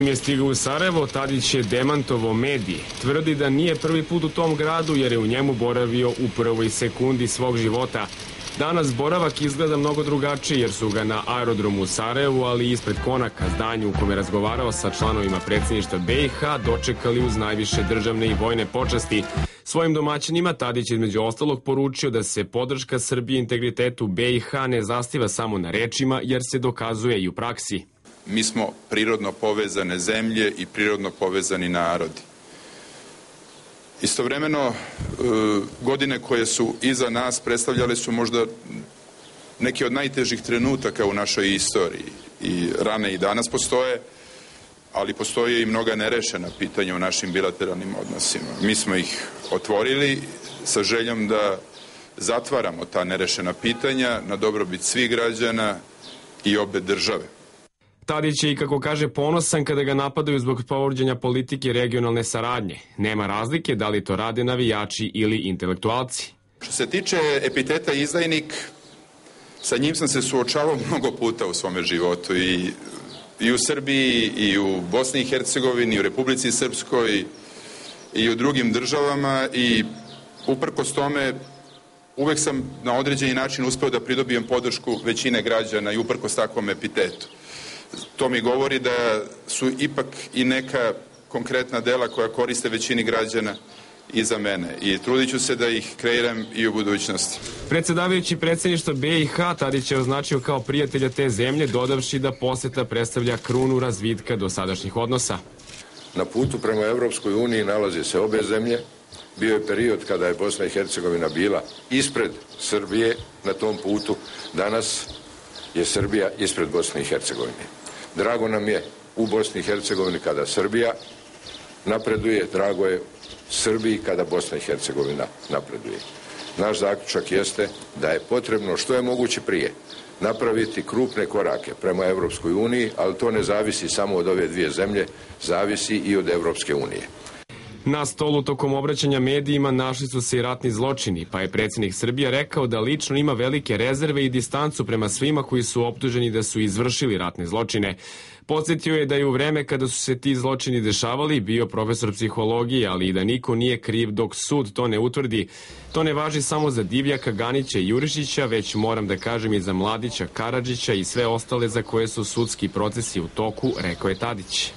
je stigao u Sarajevo, Tadić je demantovo mediji. Tvrdi da nije prvi put u tom gradu jer je u njemu boravio u prvoj sekundi svog života. Danas boravak izgleda mnogo drugačije jer su ga na aerodromu u Sarajevu, ali i ispred konaka, zdanju u kome je razgovarao sa članovima predsjedništva BiH, dočekali uz najviše državne i vojne počasti. Svojim domaćinima Tadić između ostalog poručio da se podrška Srbije integritetu BiH ne zastiva samo na rečima jer se dokazuje i u praksi. Mi smo prirodno povezane zemlje i prirodno povezani narodi. Istovremeno, godine koje su iza nas predstavljale su možda neki od najtežih trenutaka u našoj istoriji. I rane i danas postoje, ali postoje i mnoga nerešena pitanja u našim bilateralnim odnosima. Mi smo ih otvorili sa željom da zatvaramo ta nerešena pitanja na dobrobit svih građana i obe države. Tadić je i kako kaže ponosan kada ga napadaju zbog povrđanja politike regionalne saradnje. Nema razlike da li to rade navijači ili intelektualci. Što se tiče epiteta izdajnik, sa njim sam se suočavao mnogo puta u svome životu i, i u Srbiji i u Bosni i Hercegovini i u Republici Srpskoj i u drugim državama i uprkos tome uvek sam na određeni način uspeo da pridobijem podršku većine građana i uprkos takvom epitetu to mi govori da su ipak i neka konkretna dela koja koriste većini građana iza mene i trudit ću se da ih kreiram i u budućnosti. Predsedavajući predsjedništva BiH Tadić je označio kao prijatelja te zemlje, dodavši da poseta predstavlja krunu razvitka do sadašnjih odnosa. Na putu prema Evropskoj uniji nalaze se obe zemlje. Bio je period kada je Bosna i Hercegovina bila ispred Srbije na tom putu. Danas je Srbija ispred Bosne i Hercegovine. Drago nam je u Bosni i Hercegovini kada Srbija napreduje, drago je Srbiji kada Bosna i Hercegovina napreduje. Naš zaključak jeste da je potrebno što je moguće prije napraviti krupne korake prema Evropskoj uniji, ali to ne zavisi samo od ove dvije zemlje, zavisi i od Evropske unije. Na stolu tokom obraćanja medijima našli su se i ratni zločini, pa je predsjednik Srbija rekao da lično ima velike rezerve i distancu prema svima koji su optuženi da su izvršili ratne zločine. Podsjetio je da je u vreme kada su se ti zločini dešavali bio profesor psihologije, ali i da niko nije kriv dok sud to ne utvrdi. To ne važi samo za Divjaka, Ganića i Jurišića, već moram da kažem i za Mladića, Karadžića i sve ostale za koje su sudski procesi u toku, rekao je Tadić.